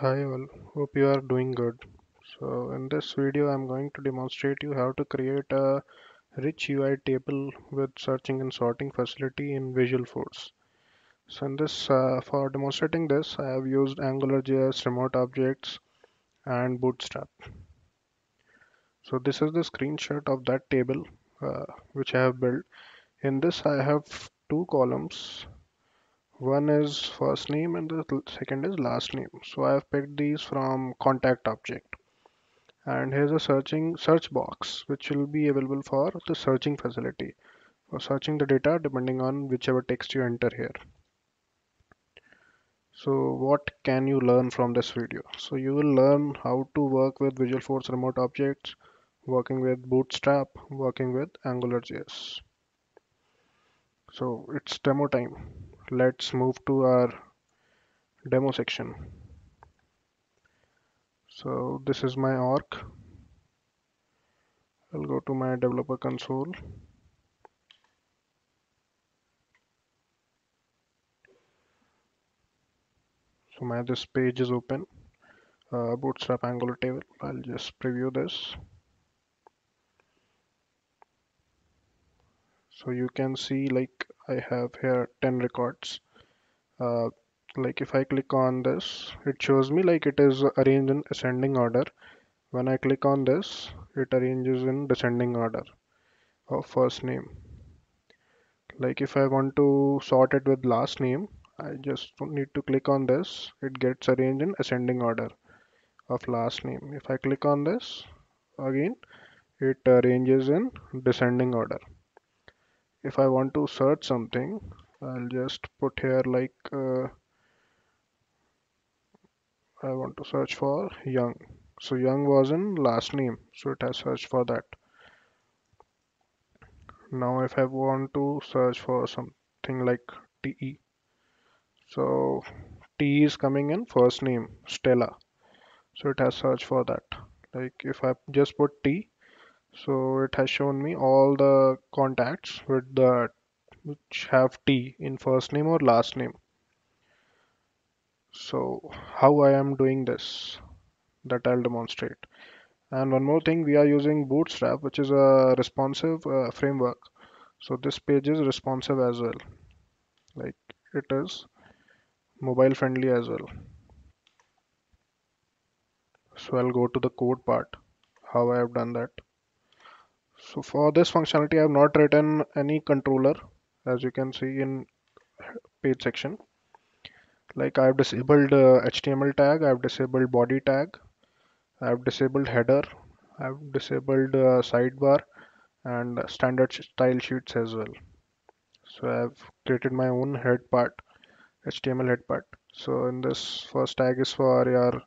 Hi all, hope you are doing good. So in this video I'm going to demonstrate you how to create a rich UI table with searching and sorting facility in Visualforce. So in this, uh, for demonstrating this, I have used AngularJS, Remote Objects and Bootstrap. So this is the screenshot of that table uh, which I have built. In this I have two columns one is first name and the second is last name. So I have picked these from contact object. And here's a searching search box which will be available for the searching facility for searching the data depending on whichever text you enter here. So what can you learn from this video? So you will learn how to work with Visualforce remote objects, working with Bootstrap, working with AngularJS. So it's demo time let's move to our demo section. So this is my org. I'll go to my developer console. So my this page is open. Uh, bootstrap angular table. I'll just preview this so you can see like I have here 10 records. Uh, like if I click on this it shows me like it is arranged in ascending order. When I click on this it arranges in descending order of first name. Like if I want to sort it with last name I just need to click on this. It gets arranged in ascending order of last name. If I click on this again it arranges in descending order if I want to search something I'll just put here like uh, I want to search for young. So young was in last name so it has searched for that. Now if I want to search for something like TE so T is coming in first name Stella. So it has searched for that. Like if I just put T so it has shown me all the contacts with the which have T in first name or last name. So how I am doing this that I'll demonstrate. And one more thing, we are using Bootstrap, which is a responsive uh, framework. So this page is responsive as well. Like it is mobile friendly as well. So I'll go to the code part, how I have done that. So for this functionality, I have not written any controller as you can see in page section. Like I've disabled uh, HTML tag I've disabled body tag I've disabled header I've disabled uh, sidebar and standard style sheets as well. So I've created my own head part HTML head part. So in this first tag is for your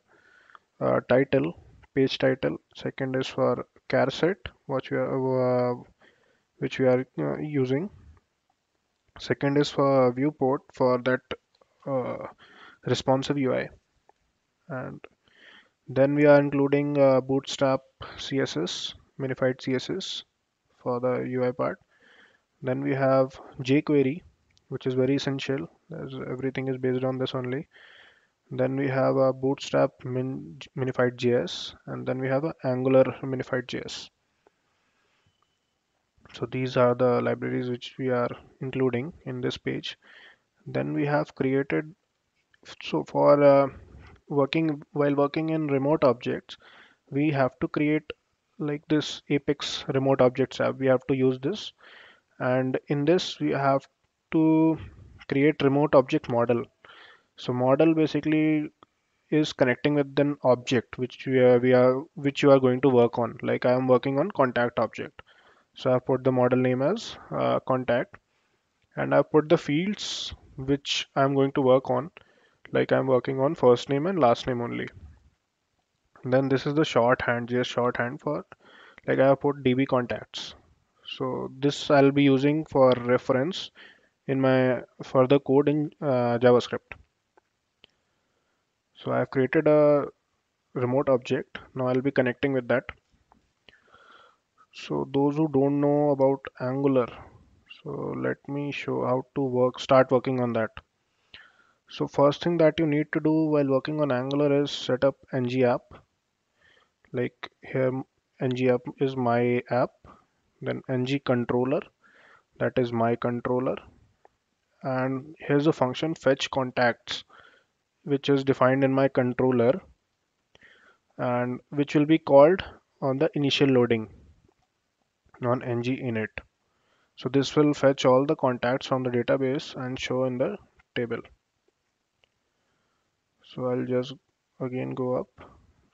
uh, title page title. Second is for char set which we are uh, which we are uh, using Second is for viewport for that uh, responsive UI. And then we are including uh, Bootstrap CSS, minified CSS for the UI part. Then we have jQuery, which is very essential as everything is based on this only. Then we have a Bootstrap min minified JS, and then we have a Angular minified JS so these are the libraries which we are including in this page. Then we have created so for uh, working while working in remote objects we have to create like this apex remote objects app. We have to use this. And in this we have to create remote object model so model basically is connecting with an object which we are, we are which you are going to work on like i am working on contact object so I've put the model name as uh, contact and I've put the fields which I'm going to work on like I'm working on first name and last name only. Then this is the shorthand, just shorthand for like I have put DB contacts. So this I'll be using for reference in my further code in uh, JavaScript. So I've created a remote object. Now I'll be connecting with that so those who don't know about angular so let me show how to work start working on that So first thing that you need to do while working on Angular is set up ng app. Like here ng app is my app, then ng controller, that is my controller. And here's a function fetch contacts, which is defined in my controller and which will be called on the initial loading on ng init. So this will fetch all the contacts from the database and show in the table. So I'll just again go up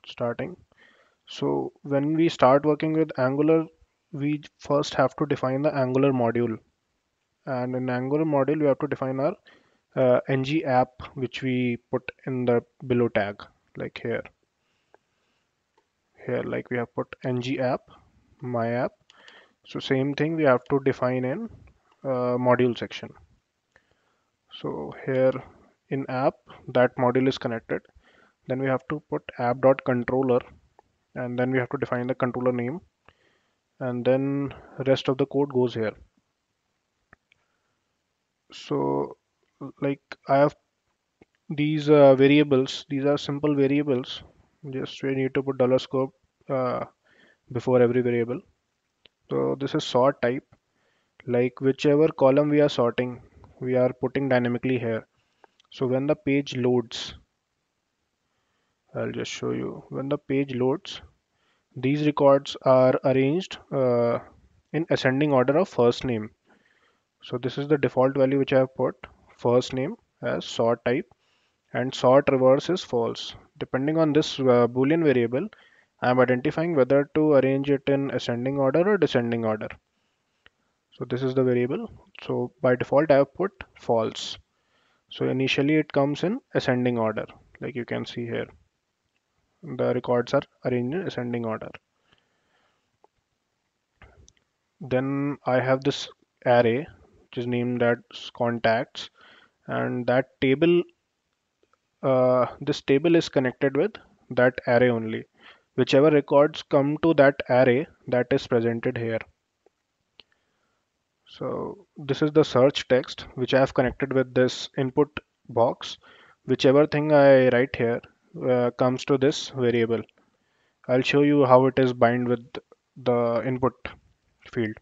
starting. So when we start working with Angular, we first have to define the Angular module. And in Angular module, we have to define our uh, ng app, which we put in the below tag, like here. Here, like we have put ng app, my app. So same thing we have to define in uh, module section. So here in app that module is connected then we have to put app.controller and then we have to define the controller name and then rest of the code goes here so like I have these uh, variables these are simple variables. Just we need to put dollar scope uh, before every variable. So this is sort type. Like whichever column we are sorting we are putting dynamically here. So when the page loads I'll just show you. When the page loads these records are arranged uh, in ascending order of first name. So this is the default value which I have put first name as sort type and sort reverse is false. Depending on this uh, boolean variable I am identifying whether to arrange it in ascending order or descending order. So this is the variable. So by default I have put false. So initially it comes in ascending order like you can see here. The records are arranged in ascending order. Then I have this array which is named as contacts and that table uh, this table is connected with that array only whichever records come to that array that is presented here so this is the search text which I have connected with this input box whichever thing I write here uh, comes to this variable. I'll show you how it is bind with the input field.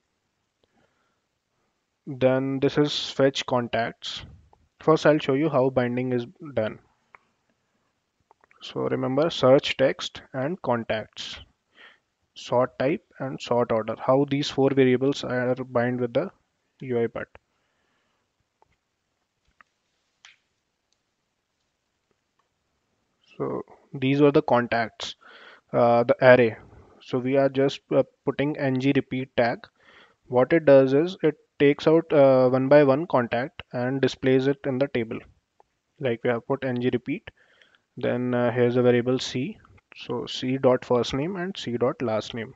Then this is fetch contacts. First I'll show you how binding is done. So remember search text and contacts, sort type and sort order, how these four variables are bind with the UI part. so these were the contacts uh, the array so we are just uh, putting ng repeat tag what it does is it takes out uh, one by one contact and displays it in the table. Like we have put ng repeat then uh, here's a variable c. So c dot first name and c dot last name.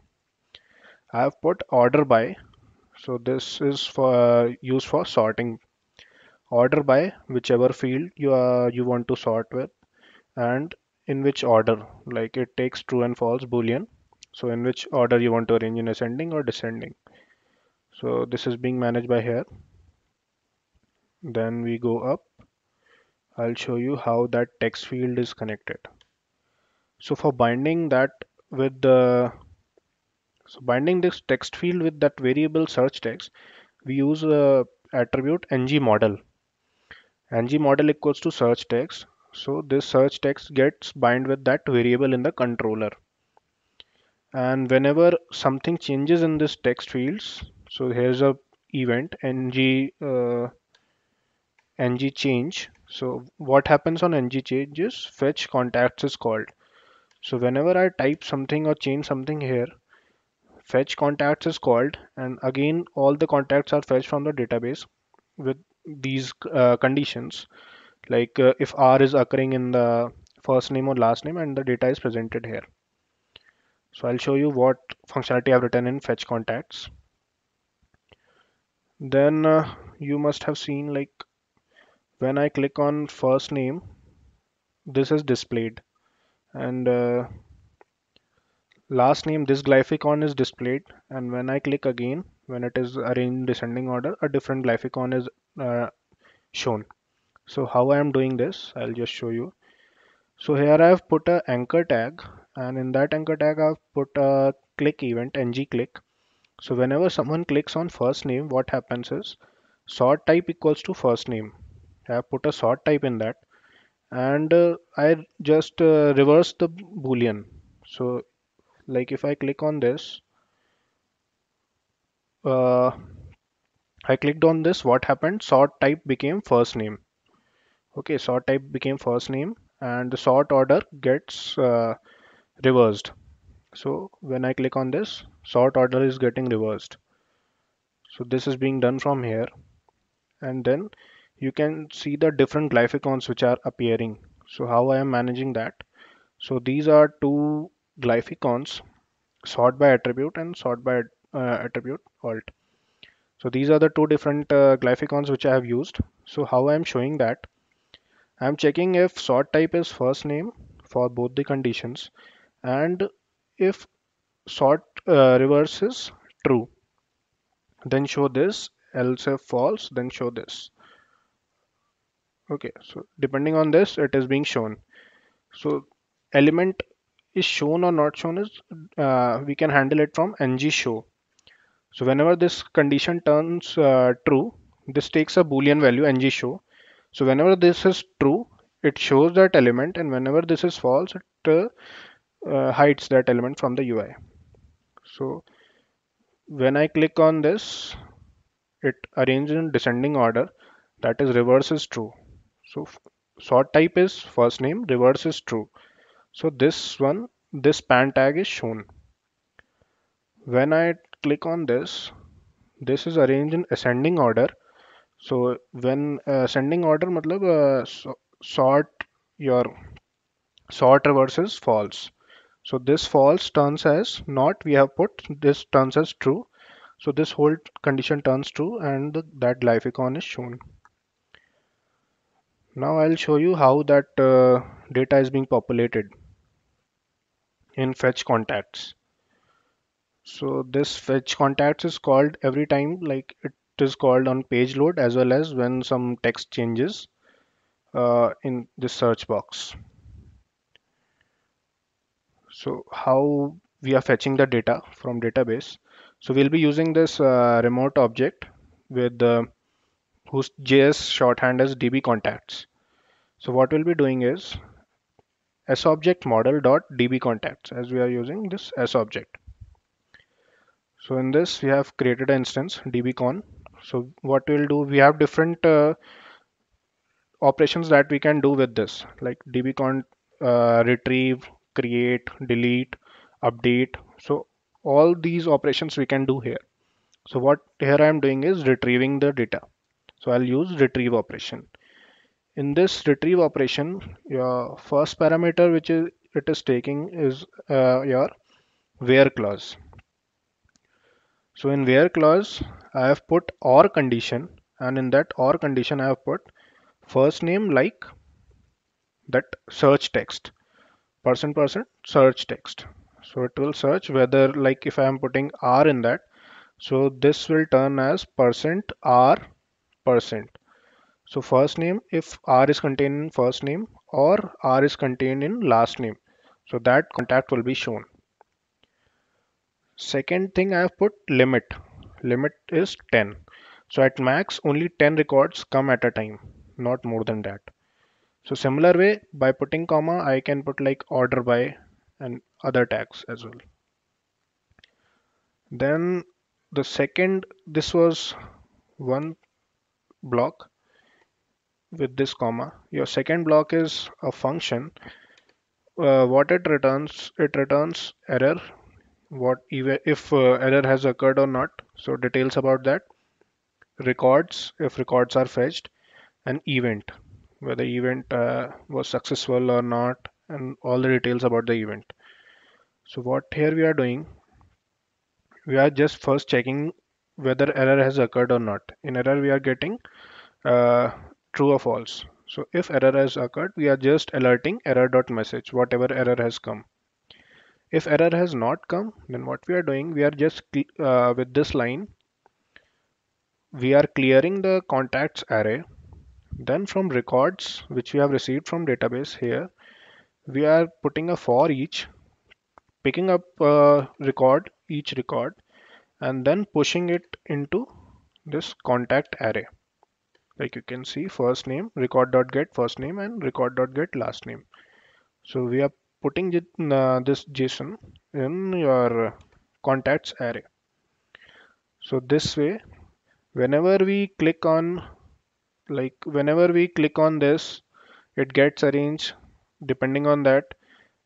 I have put order by. So this is for uh, for sorting. Order by whichever field you uh, you want to sort with and in which order. Like it takes true and false boolean. So in which order you want to arrange in ascending or descending so this is being managed by here. Then we go up. I'll show you how that text field is connected. So for binding that with the so binding this text field with that variable search text we use a attribute ng model. ng model equals to search text. So this search text gets bind with that variable in the controller. And whenever something changes in this text fields, so here's a event ng uh, ng change. So what happens on ng changes? Fetch contacts is called. So whenever I type something or change something here, fetch contacts is called, and again all the contacts are fetched from the database with these uh, conditions like uh, if R is occurring in the first name or last name and the data is presented here. So I'll show you what functionality I've written in fetch contacts. Then uh, you must have seen like when I click on first name, this is displayed. And uh, last name this glyphicon is displayed. And when I click again when it is arranged descending order a different glyphicon is uh, shown. So how I am doing this I'll just show you. So here I've put a anchor tag. And in that anchor tag I've put a click event ng click so whenever someone clicks on first name what happens is sort type equals to first name. I have put a sort type in that. And uh, I just uh, reverse the boolean. So like if I click on this uh, I clicked on this what happened? Sort type became first name. Okay sort type became first name and the sort order gets uh, reversed so when I click on this sort order is getting reversed. So this is being done from here. And then you can see the different glyphicons which are appearing. So how I am managing that? So these are two glyphicons sort by attribute and sort by uh, attribute alt. So these are the two different uh, glyphicons which I have used. So how I am showing that? I'm checking if sort type is first name for both the conditions and if sort uh, reverse is true then show this else if false then show this. Okay so depending on this it is being shown. So element is shown or not shown is uh, we can handle it from ng show. So whenever this condition turns uh, true this takes a boolean value ng show. So whenever this is true it shows that element and whenever this is false it uh, hides that element from the UI so when I click on this it arranges in descending order. That is reverse is true. So sort type is first name reverse is true. So this one this span tag is shown. When I click on this this is arranged in ascending order. So when uh, ascending order matlab uh, so, sort your sort reverse is false so this false turns as not we have put this turns as true. So this whole condition turns true and that icon is shown. Now I'll show you how that uh, data is being populated in fetch contacts. So this fetch contacts is called every time like it is called on page load as well as when some text changes uh, in the search box so how we are fetching the data from database. So we'll be using this uh, remote object with uh, whose js shorthand is db contacts. So what we'll be doing is SObject model dot db contacts as we are using this s object. So in this we have created an instance dbcon so what we'll do we have different uh, operations that we can do with this like dbcon uh, retrieve create, delete, update. So all these operations we can do here. So what here I am doing is retrieving the data. So I'll use retrieve operation. In this retrieve operation, your first parameter which is it is taking is uh, your where clause. So in where clause, I have put or condition and in that or condition I have put first name like that search text percent percent search text. So it will search whether like if I am putting R in that so this will turn as percent R percent. So first name if R is contained in first name or R is contained in last name. So that contact will be shown. Second thing I have put limit. Limit is 10 so at max only 10 records come at a time not more than that so similar way by putting comma I can put like order by and other tags as well. Then the second this was one block with this comma. Your second block is a function. Uh, what it returns it returns error what even if uh, error has occurred or not so details about that records if records are fetched an event whether event uh, was successful or not and all the details about the event. So what here we are doing we are just first checking whether error has occurred or not. In error we are getting uh, true or false. So if error has occurred we are just alerting error dot message whatever error has come. If error has not come then what we are doing we are just uh, with this line we are clearing the contacts array then from records which we have received from database here we are putting a for each picking up a record each record and then pushing it into this contact array. Like you can see first name record.get first name and record.get last name. So we are putting uh, this json in your contacts array. So this way whenever we click on like whenever we click on this it gets arranged depending on that.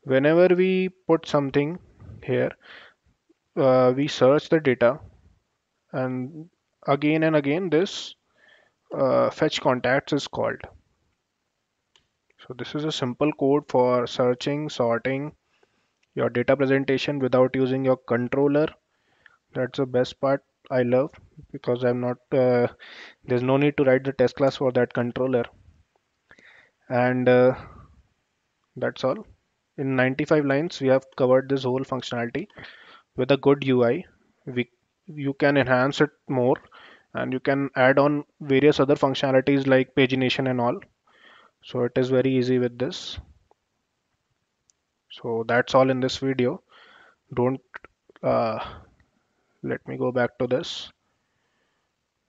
Whenever we put something here uh, we search the data and again and again this uh, fetch contacts is called. So this is a simple code for searching sorting your data presentation without using your controller. That's the best part I love because I'm not uh, there's no need to write the test class for that controller. And uh, that's all. In 95 lines we have covered this whole functionality with a good UI we you can enhance it more and you can add on various other functionalities like pagination and all. So it is very easy with this. So that's all in this video. Don't uh, let me go back to this.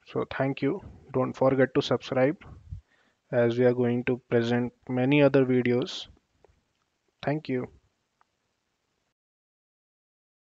So thank you. Don't forget to subscribe as we are going to present many other videos. Thank you